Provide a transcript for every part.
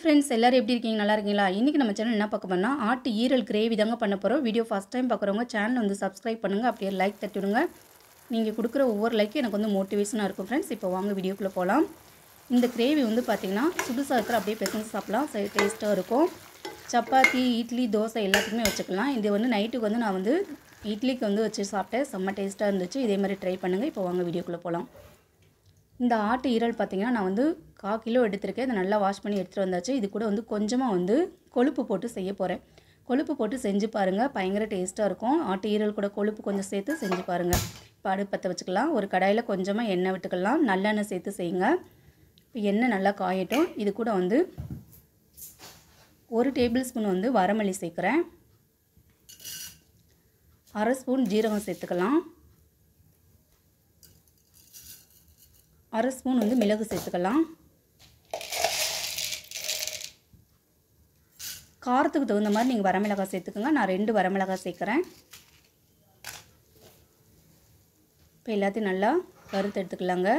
Friends எல்லோரும் எப்படி இருக்கீங்க? நல்லா இருக்கீங்களா? இன்றைக்கி நம்ம சேனல் என்ன பார்க்க போனால் ஆட்டு ஈரல் கிரேவி தாங்க பண்ண போகிறோம் வீடியோ ஃபஸ்ட் டைம் பார்க்குறவங்க சேனல் வந்து சப்ஸ்கிரைப் பண்ணுங்கள் அப்படியே லைக் தட்டி விடுங்க நீங்கள் கொடுக்குற ஒவ்வொரு லைக்கும் எனக்கு வந்து மோட்டிவேஷனாக இருக்கும் ஃப்ரெண்ட்ஸ் இப்போ வாங்க வீடியோக்குள்ளே போகலாம் இந்த கிரேவி வந்து பார்த்திங்கன்னா சுடுசாக இருக்கிற அப்படியே பெசஞ்சு சாப்பிடலாம். டேஸ்ட்டாக இருக்கும். சப்பாத்தி இட்லி தோசை எல்லாத்துக்குமே வச்சுக்கலாம். இது வந்து நைட்டுக்கு வந்து நான் வந்து இட்லிக்கு வந்து வச்சு சாப்பிட்டேன். செம்ம டேஸ்ட்டாக இருந்துச்சு. இதே மாதிரி ட்ரை பண்ணுங்கள் இப்போ வாங்க வீடியோக்குள்ளே போகலாம் இந்த ஆட்டு ஈரல் பார்த்திங்கன்னா நான் வந்து கா கிலோ எடுத்திருக்கேன். இதை நல்லா வாஷ் பண்ணி எடுத்துகிட்டு வந்தாச்சு. இது கூட வந்து கொஞ்சமாக வந்து கொழுப்பு போட்டு செய்ய போகிறேன் கொழுப்பு போட்டு செஞ்சு பாருங்கள் பயங்கர டேஸ்ட்டாக இருக்கும். ஆட்டு ஈரல் கூட கொழுப்பு கொஞ்சம் சேர்த்து செஞ்சு பாருங்கள் இப்போ அடுப்பத்தை வச்சுக்கலாம். ஒரு கடாயில் கொஞ்சமாக எண்ணெய் விட்டுக்கலாம். நல்லெண்ணெய் சேர்த்து செய்யுங்க. இப்போ எண்ணெய் நல்லா காயட்டும். இது கூட வந்து ஒரு டேபிள் ஸ்பூன் வந்து வரமல்லி சேர்க்குறேன். அரை ஸ்பூன் ஜீரகம் சேர்த்துக்கலாம். அரை ஸ்பூன் வந்து மிளகு சேர்த்துக்கலாம். காரத்துக்கு தகுந்த மாதிரி நீங்கள் வரமிளகாய் சேர்த்துக்கோங்க. நான் ரெண்டு வரமிளகாய் சேர்க்குறேன். இப்போ எல்லாத்தையும் நல்லா வறுத்து எடுத்துக்கலாங்க.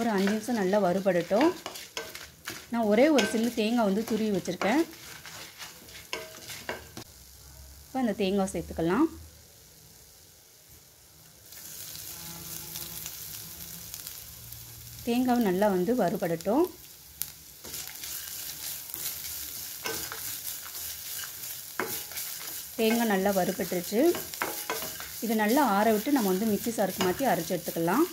ஒரு அஞ்சு நிமிஷம் நல்லா வறுபடட்டும். நான் ஒரே ஒரு சில்லு தேங்காய் வந்து துருவி வச்சுருக்கேன். இப்போ அந்த தேங்காய் சேர்த்துக்கலாம். தேங்காவும் நல்லா வந்து வறுபடட்டும். தேங்காய் நல்லா வறுபட்டுருச்சு. இது நல்லா ஆற விட்டு நம்ம வந்து மிக்சி சாருக்கு மாற்றி அரைச்சி எடுத்துக்கலாம்.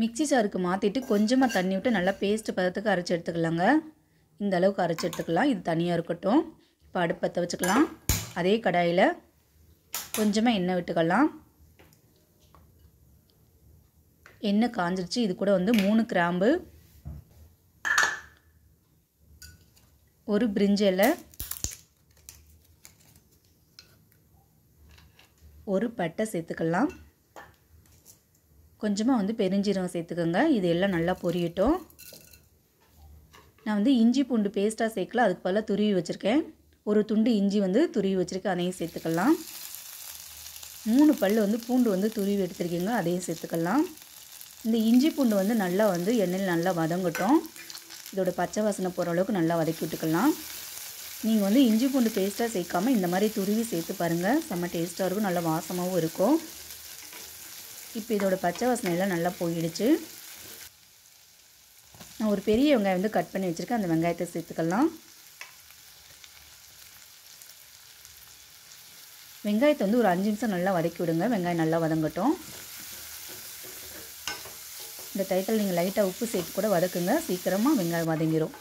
மிக்சி ஜாருக்கு மாற்றிட்டு கொஞ்சமாக தண்ணி விட்டு நல்லா பேஸ்ட்டு பதத்துக்கு அரைச்சி எடுத்துக்கலாங்க. இந்த அளவுக்கு அரைச்சி எடுத்துக்கலாம். இது தனியாக இருக்கட்டும். இப்போ அடுப்பத்தை வச்சுக்கலாம். அதே கடாயில் கொஞ்சமாக எண்ணெய் விட்டுக்கலாம். எண்ணெய் காஞ்சிருச்சு. இது கூட வந்து மூணு கிராம்பு ஒரு பிரிஞ்சி இலை ஒரு பட்டை சேர்த்துக்கலாம். கொஞ்சமாக வந்து பெருஞ்சீரகம் சேர்த்துக்கோங்க. இது எல்லாம் நல்லா பொரியட்டும். நான் வந்து இஞ்சி பூண்டு பேஸ்ட்டாக சேர்க்கல அதுக்கு பதிலாக துருவி வச்சுருக்கேன். ஒரு துண்டு இஞ்சி வந்து துருவி வச்சுருக்கேன் அதையும் சேர்த்துக்கலாம். மூணு பல் வந்து பூண்டு வந்து துருவி எடுத்துருக்கீங்க அதையும் சேர்த்துக்கலாம். இந்த இஞ்சி பூண்டு வந்து நல்லா வந்து எண்ணெயில் நல்லா வதங்கட்டும். இதோட பச்சை வாசனை போகிற அளவுக்கு நல்லா வதக்கி விட்டுக்கலாம். நீங்கள் வந்து இஞ்சி பூண்டு பேஸ்ட்டாக சேர்க்காமல் இந்த மாதிரி துருவி சேர்த்து பாருங்கள் செம்ம டேஸ்ட்டாக இருக்கும் நல்லா வாசமாகவும் இருக்கும். இப்போ இதோட பச்சை வாசனை எல்லாம் நல்லா போயிடுச்சு. நான் ஒரு பெரிய வெங்காயம் வந்து கட் பண்ணி வச்சுருக்கேன். அந்த வெங்காயத்தை சேர்த்துக்கலாம். வெங்காயத்தை வந்து ஒரு அஞ்சு நிமிஷம் நல்லா வதக்கி விடுங்க. வெங்காயம் நல்லா வதங்கட்டும். இந்த டைட்டில் நீங்கள் லைட்டாக உப்பு சேர்த்து கூட வதக்குங்க. சீக்கிரமாக வெங்காயம் வதங்கிடும்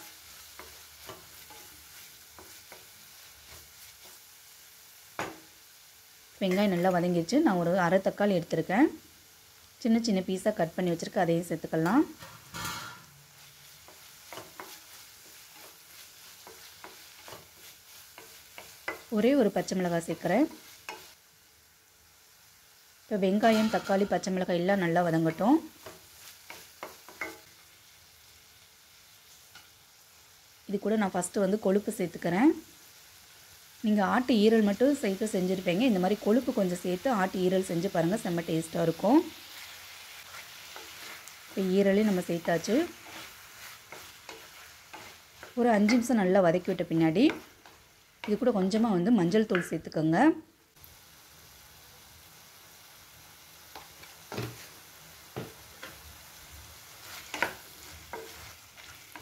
வெங்காயம் நல்லா வதங்கிடுச்சு நான் ஒரு அரை தக்காளி எடுத்திருக்கேன். சின்ன சின்ன பீஸாக கட் பண்ணி வச்சுருக்கேன் அதையும் சேர்த்துக்கலாம். ஒரே ஒரு பச்சை மிளகாய் சேர்க்குறேன். இப்போ வெங்காயம் தக்காளி பச்சை மிளகாய் எல்லாம் நல்லா வதங்கட்டும். இது கூட நான் ஃபஸ்ட்டு வந்து கொழுப்பு சேர்த்துக்கிறேன். நீங்கள் ஆட்டு ஈரல் மட்டும் சேர்த்து செஞ்சுருப்பீங்க. இந்த மாதிரி கொழுப்பு கொஞ்சம் சேர்த்து ஆட்டு ஈரல் செஞ்சு பாருங்கள் செம்ம டேஸ்ட்டாக இருக்கும். இப்போ ஈரலையும் நம்ம சேர்த்தாச்சு. ஒரு அஞ்சு நிமிஷம் நல்லா வதக்கி விட்ட பின்னாடி இது கூட கொஞ்சமாக வந்து மஞ்சள் தூள் சேர்த்துக்கோங்க.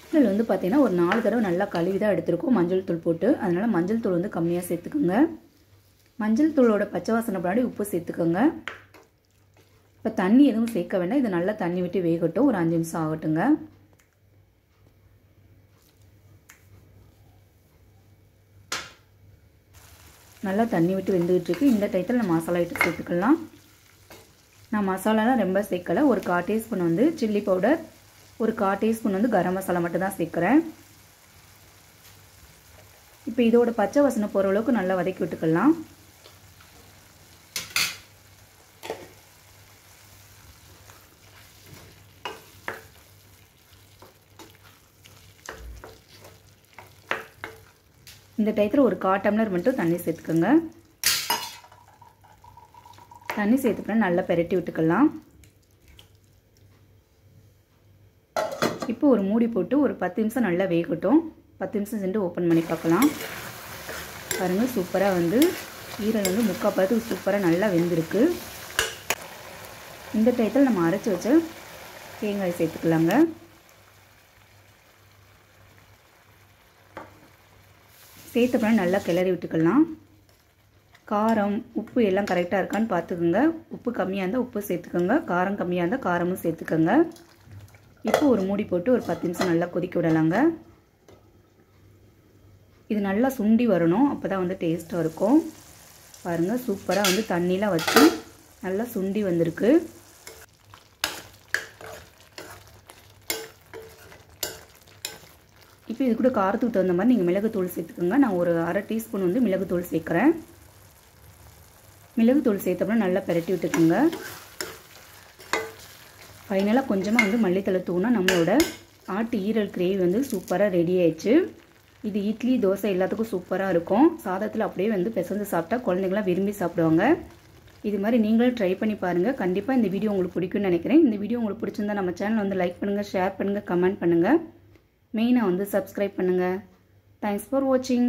மஞ்சள் வந்து பார்த்திங்கன்னா ஒரு நாலு தடவை நல்லா கழுவி தான் எடுத்துருக்கோம் மஞ்சள் தூள் போட்டு. அதனால் மஞ்சள் தூள் வந்து கம்மியாக சேர்த்துக்கோங்க. மஞ்சள் தூளோட பச்சை வாசனை பின்னாடி உப்பு சேர்த்துக்கோங்க. இப்போ தண்ணி எதுவும் சேர்க்க வேண்டாம். இது நல்லா தண்ணி விட்டு வேகட்டும். ஒரு அஞ்சு நிமிஷம் ஆகட்டுங்க. நல்லா தண்ணி விட்டு வெந்துகிட்ருக்கு இந்த டயத்தில் நான் மசாலா ஐட்டம் சேர்த்துக்கலாம். நான் மசாலாலாம் ரொம்ப சேர்க்கலை. ஒரு கால் டீஸ்பூன் வந்து சில்லி பவுடர் ஒரு கால் டீஸ்பூன் வந்து கரம் மசாலா மட்டும் தான் சேர்க்குறேன். இப்போ இதோட பச்சை வசனை போகிற அளவுக்கு நல்லா வதக்கி விட்டுக்கலாம். இந்த டயத்தில் ஒரு கா டம்ளர் மட்டும் தண்ணி சேர்த்துக்கோங்க. தண்ணி சேர்த்துக்கலாம் நல்லா பெரட்டி விட்டுக்கலாம். இப்போ ஒரு மூடி போட்டு ஒரு பத்து நிமிஷம் நல்லா வேகட்டும். பத்து நிமிஷம் சென்று ஓப்பன் பண்ணி பார்க்கலாம். பாருங்கள் சூப்பராக வந்து ஈரல் வந்து முக்கால் பழத்துக்கு சூப்பராக நல்லா வெந்திருக்கு. இந்த டயத்தில் நம்ம அரைச்சி வச்ச தேங்காய் சேர்த்துக்கலாங்க. சேர்த்தப்பறம் நல்லா கிளறி விட்டுக்கலாம். காரம் உப்பு எல்லாம் கரெக்டாக இருக்கான்னு பார்த்துக்குங்க. உப்பு கம்மியாக இருந்தால் உப்பு சேர்த்துக்கோங்க. காரம் கம்மியாக இருந்தால் காரமும் சேர்த்துக்கோங்க. இப்போ ஒரு மூடி போட்டு ஒரு பத்து நிமிஷம் நல்லா கொதிக்க விடலாங்க. இது நல்லா சுண்டி வரணும். அப்போ தான் வந்து டேஸ்ட்டாக இருக்கும். பாருங்கள் சூப்பராக வந்து தண்ணிலாம் வச்சு நல்லா சுண்டி வந்திருக்கு. இப்போ இது கூட காரத்துக்கு தகுந்த மாதிரி நீங்கள் மிளகுத்தூள் சேர்த்துக்கோங்க. நான் ஒரு அரை டீஸ்பூன் வந்து மிளகுத்தூள் சேர்க்குறேன். மிளகுத்தூள் சேர்த்தப்பறம் நல்லா பெரட்டி விட்டுக்குங்க. ஃபைனலாக கொஞ்சமாக வந்து மல்லித்தலை தூணா நம்மளோட ஆட்டு ஈரல் கிரேவி வந்து சூப்பராக ரெடி ஆயிடுச்சு. இது இட்லி தோசை எல்லாத்துக்கும் சூப்பராக இருக்கும். சாதத்தில் அப்படியே வந்து பிசைஞ்சு சாப்பிட்டா குழந்தைங்களாம் விரும்பி சாப்பிடுவாங்க. இது மாதிரி நீங்களும் ட்ரை பண்ணி பாருங்கள் கண்டிப்பாக இந்த வீடியோ உங்களுக்கு பிடிக்கும்னு நினைக்கிறேன். இந்த வீடியோ உங்களுக்கு பிடிச்சிருந்தா நம்ம சேனல் வந்து லைக் பண்ணுங்கள் ஷேர் பண்ணுங்கள் கமெண்ட் பண்ணுங்கள் மெயினாக வந்து சப்ஸ்கிரைப் பண்ணுங்கள் தேங்க்ஸ் ஃபார் வாட்சிங்